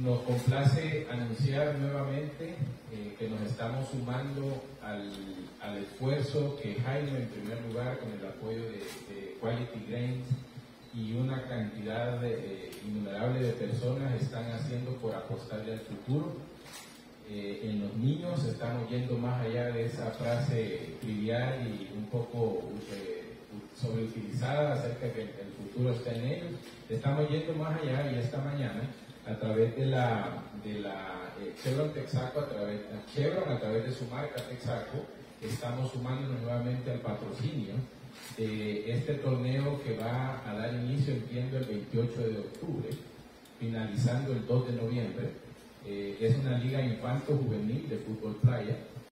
Nos complace anunciar nuevamente eh, que nos estamos sumando al, al, esfuerzo que Jaime, en primer lugar, con el apoyo de, Quality Grains y una cantidad eh, innumerable de personas están haciendo por apostarle al futuro. Eh, en los niños estamos yendo más allá de esa frase trivial y un poco eh, sobreutilizada acerca de que el futuro está en ellos. Estamos yendo más allá y esta mañana a través de la, de la eh, Chevron Texaco, a través, Chevron a través de su marca Texaco, estamos sumándonos nuevamente al patrocinio de este torneo que va a dar inicio, entiendo, el 28 de octubre, finalizando el 2 de noviembre. Eh, es una liga infanto juvenil de fútbol playa